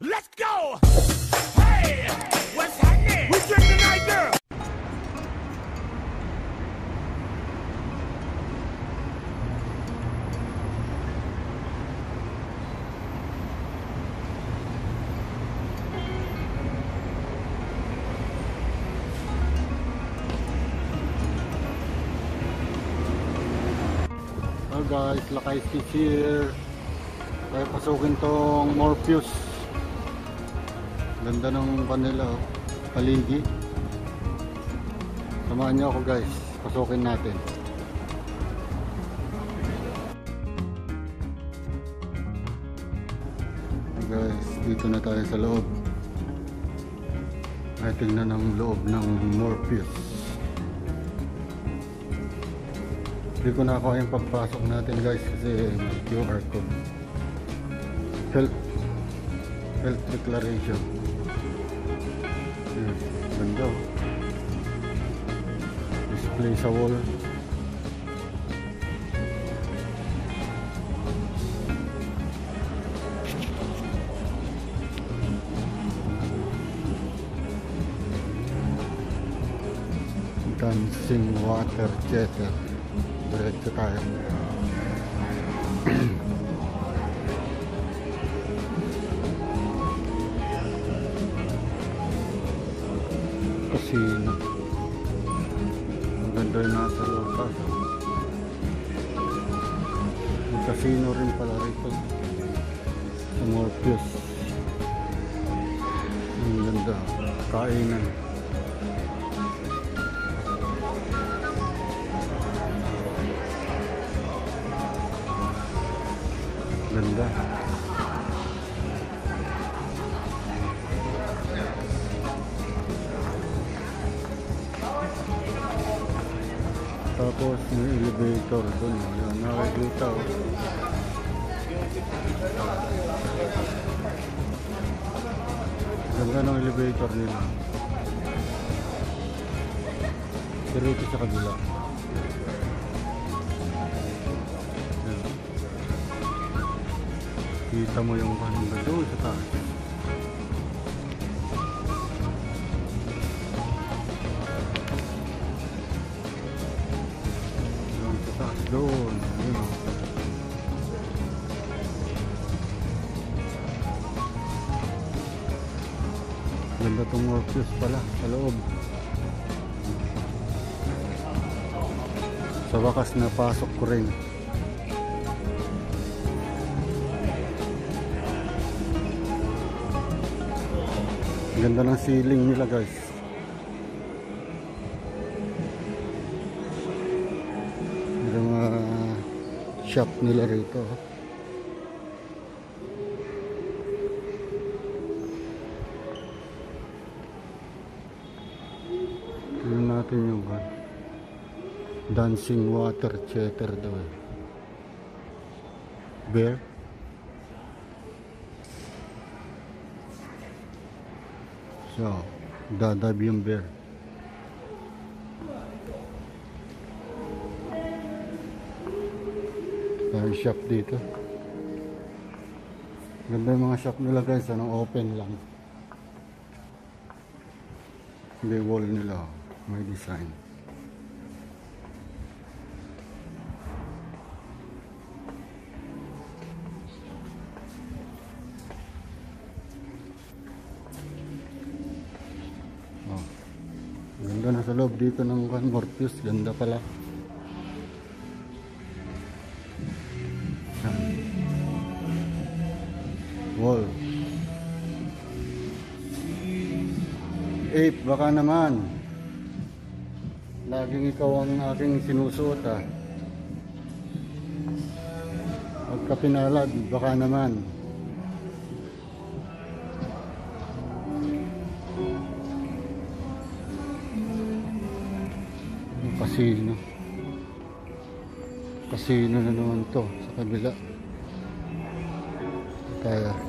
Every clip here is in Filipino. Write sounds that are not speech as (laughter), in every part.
Let's go! Hey! What's happening? Who's drinking tonight, girl? Hello guys, Lakay Stitch here. Tayo pasukin tong Morpheus. Ganda ng kanila, oh. paligi. Samahan niyo ako guys, pasukin natin. Guys, dito na tayo sa loob. Ay, tingnan ang loob ng Morpheus. Hindi ko na ako yung pagpasok natin guys kasi may QR code. Health Health Declaration. Oh. Display sa wall. Dancing water jetter. Diretso tayo. Casino. Ang ganda yung nasa kaso. May casino rin pala rito. Sa Morpheus. Ang ganda. Kainan. Ganda. Tapos elevator doon. Ayan, nakikita. oh. Ganda ng elevator nila. Diretso sa kabila. Kita mo yung hanggang doon sa taas. Doon. Ayun o. Ganda tong Morpheus pala sa loob. Sa wakas napasok ko rin. Ganda ng ceiling nila guys. Shop nila rito. Tingnan natin yung kan. Dancing water chatter daw eh. Bear. So, dadabi yung bear. May shop dito. Ganda yung mga shop nila guys, anong open lang. Hindi wall nila, oh. may design. Oh. Ganda na sa loob dito ng Morpheus. Ganda pala. Wall. Ape, baka naman. Laging ikaw ang aking sinusuot ah. Pagka pinalad, baka naman. Yung casino. Casino na naman to sa kabila. Kaya.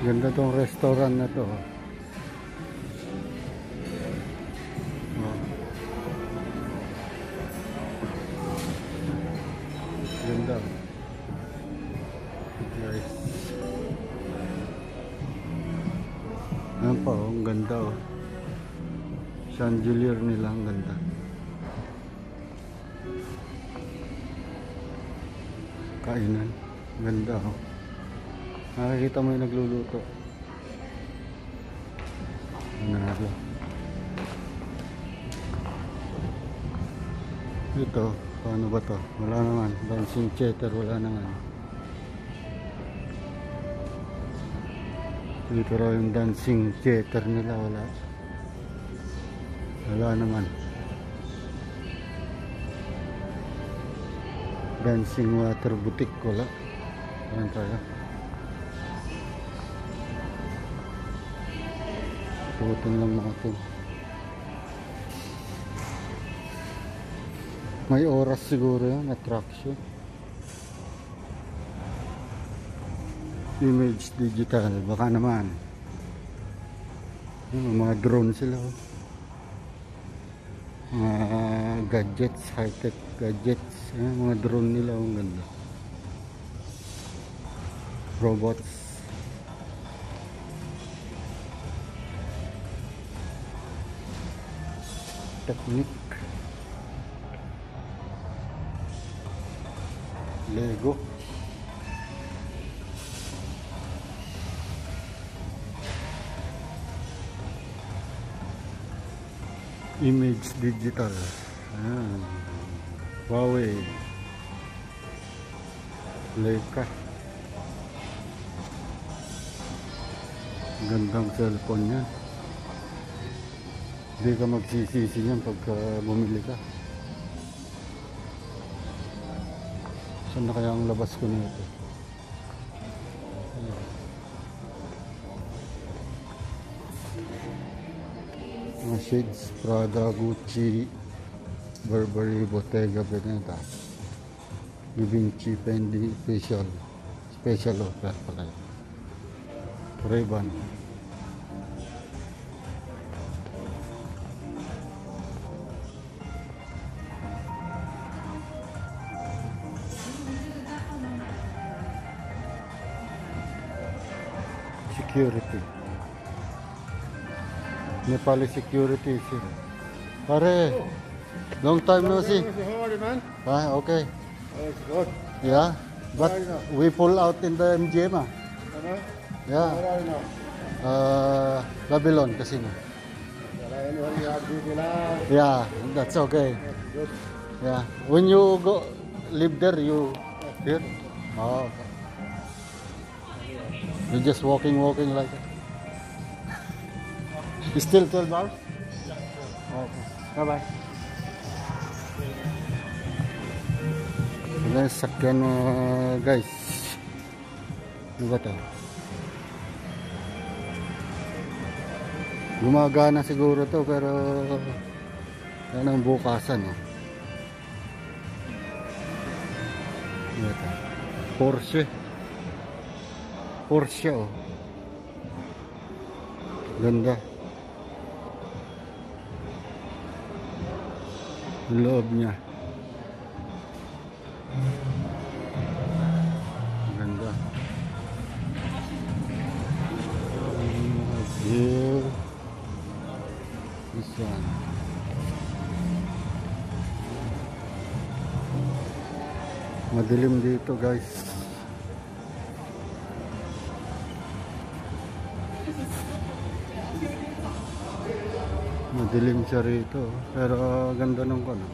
Ganda tong restaurant na to. oh. Oh. Ganda. Guys. Ayan pa oh, ang ganda oh. Chandelier nila ang ganda. Kainan. Ganda oh. Nakikita mo yung nagluluto. Nanalo. Ito, paano ba to? Wala naman. Dancing theater, wala naman. Dito raw yung dancing theater nila, wala. Wala naman. Dancing water boutique, wala. Ayan tayo. Tugutin lang natin. May oras siguro yan, attraction. Image digital, baka naman. Yung mga drone sila. oh. Mga gadgets, high-tech gadgets. Mga drone nila, oh, ang ganda. Robots. Technique. Lego. Image digital. Ayan. Huawei. Leica. Gandang cellphone yan. Hindi ka magsisisi niyan pagka bumili ka. Saan na kaya ang labas ko nito? Mga shades, Prada, Gucci, Burberry, Bottega Veneta, Givenchy, Fendi, Special, Special offer pala yun. Ray-Ban. Security. Nepali security is here. Pare, long time no see. How are you, man? Ah, okay. Oh, good. Yeah, but we pull out in the MGM ah. Yeah, Where are you now? uh, Babylon Casino. Yeah, that's okay. Yeah, when you go live there, you here. Oh, okay. You're just walking, walking like that. It's still 12 hours? Okay. Bye-bye. Wala yung sakyan guys. Ano ba to? Gumagana siguro to, pero yan ang bukasan, oh. Ano? Porsche. Porsche, oh. Ganda. Loob niya. Ganda. Here. This one. Madilim dito guys. Madilim siya rito. Pero ganda nung kono.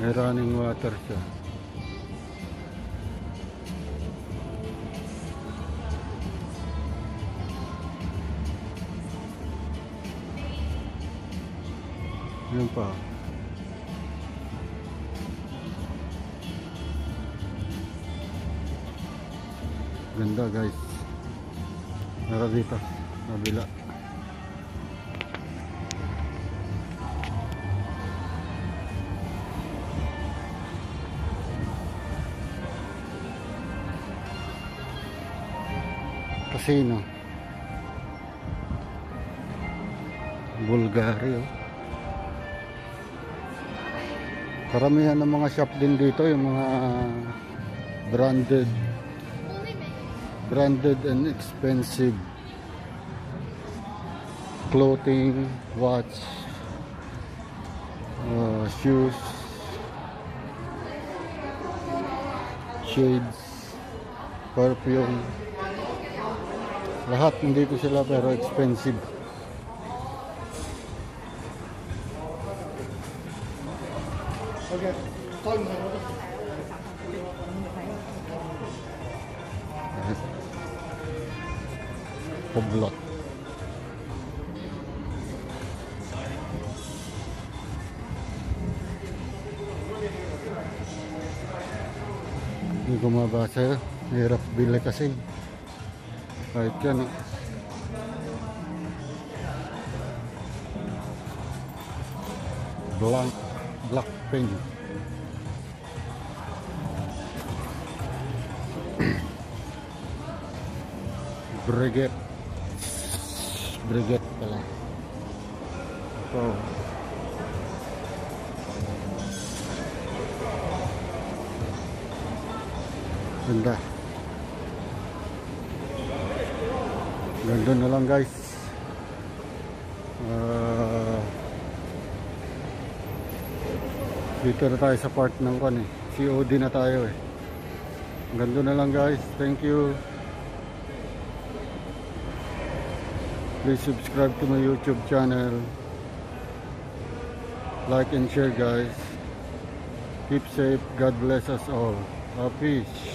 May running water siya. Yun pa. Ganda guys. Meron dito. Nabila. Casino. Bulgari oh. Karamihan ng mga shop din dito yung mga branded branded and expensive clothing, watch, uh, shoes, shades, perfume. Lahat nandito sila pero expensive. Okay. Call me. Poblot. Hindi ko mabasa. Hirap bili kasi. Kahit yan. Blank, black pen. (clears throat) Brigitte. Brigitte pala. Ito. Ganda. Ganda na lang guys. Ah, dito na tayo sa part ng kan eh. COD na tayo eh. Ganda na lang guys. Thank you. Please subscribe to my YouTube channel. Like and share guys. Keep safe. God bless us all. Peace.